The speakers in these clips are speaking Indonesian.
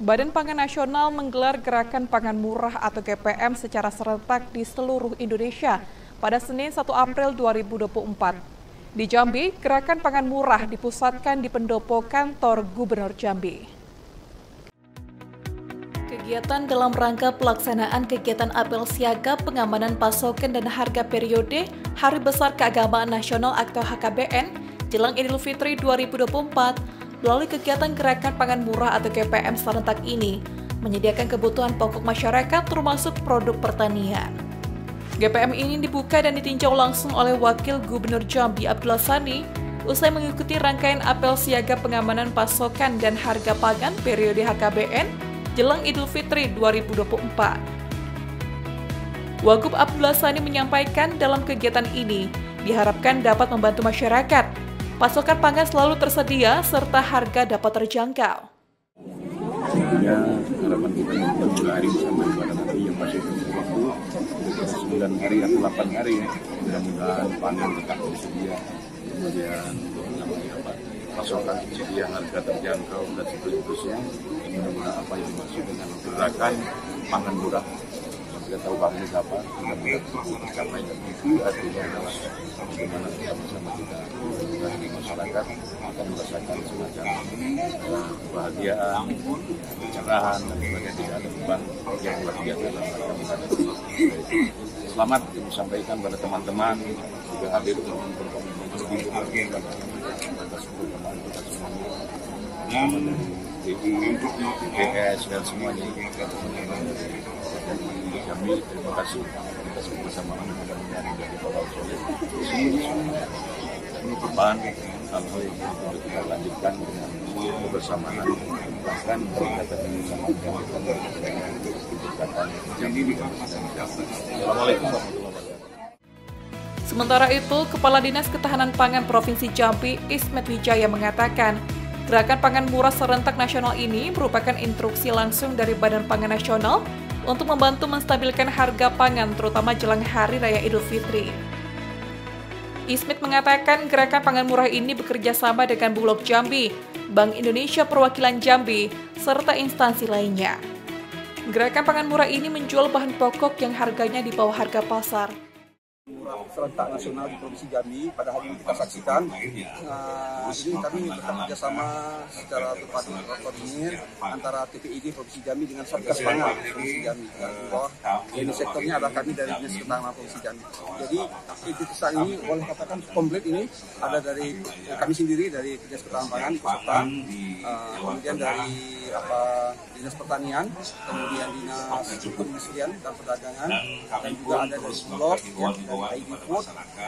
Badan Pangan Nasional menggelar gerakan pangan murah atau GPM secara serentak di seluruh Indonesia pada Senin 1 April 2024. Di Jambi, gerakan pangan murah dipusatkan di pendopo kantor Gubernur Jambi. Kegiatan dalam rangka pelaksanaan kegiatan apel siaga pengamanan pasokan dan harga periode Hari Besar Keagamaan Nasional atau HKBN jelang Idul Fitri 2024 melalui kegiatan Gerakan Pangan Murah atau GPM serentak ini menyediakan kebutuhan pokok masyarakat termasuk produk pertanian. GPM ini dibuka dan ditinjau langsung oleh Wakil Gubernur Jambi Abdullah Sani usai mengikuti rangkaian apel siaga pengamanan pasokan dan harga pangan periode HKBN jelang Idul Fitri 2024. Wagub Abdullah Sani menyampaikan dalam kegiatan ini diharapkan dapat membantu masyarakat Pasokan pangan selalu tersedia serta harga dapat terjangkau. Ya, harapan kita hari bersama ibadah nanti yang masih waktu 9 hari atau 8 hari mudah-mudahan pangan tetap tersedia kemudian pasokan tersedia harga terjangkau dan seterusnya mudah-mudahan apa yang dimaksud dengan gerakan pangan murah kita tahu bahwa ini apa mudah-mudahan tercapai dan itu artinya adalah bagaimana sama-sama kita di masyarakat akan merasakan semacam uh, kebahagiaan, pencerahan dan sebagainya tidak ada beban yang luar biasa dalam rangka menghadapi Selamat disampaikan pada teman-teman juga hadir untuk lebih berbahagia atas kebersamaan kita semuanya. DI, BPS dan semuanya kami terima kasih. Atas kebersamaan mudah-mudahan menjadi bakal solid beban hal-hal yang perlu kita lanjutkan dengan kebersamaan. Bahkan kita tadi sama dengan yang ini Assalamualaikum. Sementara itu, Kepala Dinas Ketahanan Pangan Provinsi Jambi, Ismet Wijaya mengatakan, Gerakan Pangan Murah Serentak Nasional ini merupakan instruksi langsung dari Badan Pangan Nasional untuk membantu menstabilkan harga pangan terutama jelang Hari Raya Idul Fitri. Ismit mengatakan gerakan pangan murah ini bekerja sama dengan Bulog Jambi, Bank Indonesia Perwakilan Jambi, serta instansi lainnya. Gerakan pangan murah ini menjual bahan pokok yang harganya di bawah harga pasar serentak nasional di Provinsi Jambi pada hari ini kita saksikan. Nah, ini kami bekerja sama secara terkoordinir antara TPID Provinsi Jambi dengan Satgas Pangan Provinsi Jambi. Bahwa ini sektornya adalah kami dari Dinas Ketahanan Provinsi Jambi. Jadi keputusan ini boleh katakan komplit ini ada dari kami sendiri dari Dinas Ketahanan Pangan peserta, uh, kemudian dari apa Dinas Pertanian, kemudian Dinas Perindustrian dan Perdagangan, dan juga ada dari Bulog, ya, dari ID Food,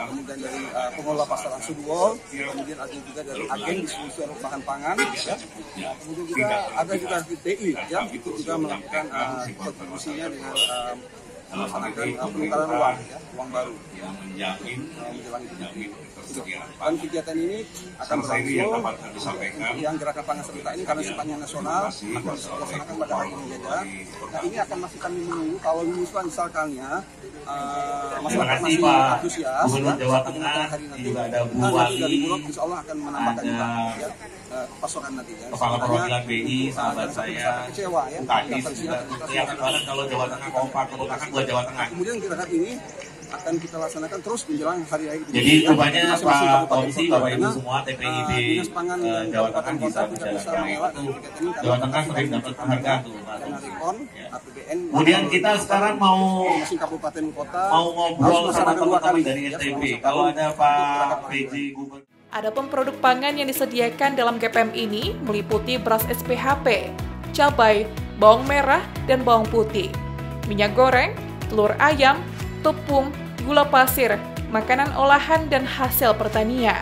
kemudian dari uh, pengelola pasar Suduol, kemudian ada juga dari agen distribusi bahan pangan, ya. Kemudian juga ada juga TI, ya, itu juga melakukan uh, kontribusinya dengan uh, melaksanakan penukaran uang, ya, uang baru. yang menjamin menjelang itu. Dan kegiatan ini akan berlangsung yang gerakan pangan serentak ini karena sifatnya nasional akan dilaksanakan pada hari ini saja. Nah ini akan masih kami menunggu. Kalau misalkan misalkannya uh, masyarakat masih antusias ya, Jawa Tengah hari nanti, juga ada Bu Wali, dari Bulog, Insya Allah akan menambahkan juga ya, pasokan nanti ya. Kepala Perwakilan BI, sahabat saya, kecewa ya. Yang kalau Jawa Tengah kompak, kalau Jawa Tengah. Kemudian gerakan ini akan kita laksanakan terus menjelang hari raya Idul Jadi ya. rupanya Pak Komisi. Bapak Ibu semua TPID uh, Dinas Pangan eh, dan Jawa Tengah bisa menjalankan itu. Jawa Tengah sering dapat penghargaan tuh. Pak. Ya. APBN. Kemudian kita sekarang mau kabupaten kota mau ngobrol sama teman-teman dari ya, STB. Kalau ada Pak PJ Gubernur. Adapun produk pangan yang disediakan dalam GPM ini meliputi beras SPHP, cabai, bawang merah, dan bawang putih, minyak goreng, telur ayam, tepung, gula pasir, makanan olahan, dan hasil pertanian.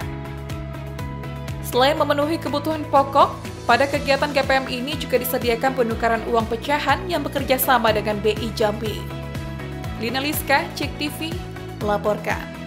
Selain memenuhi kebutuhan pokok, pada kegiatan GPM ini juga disediakan penukaran uang pecahan yang bekerja sama dengan BI Jambi. Lina Liska, Cek TV, melaporkan.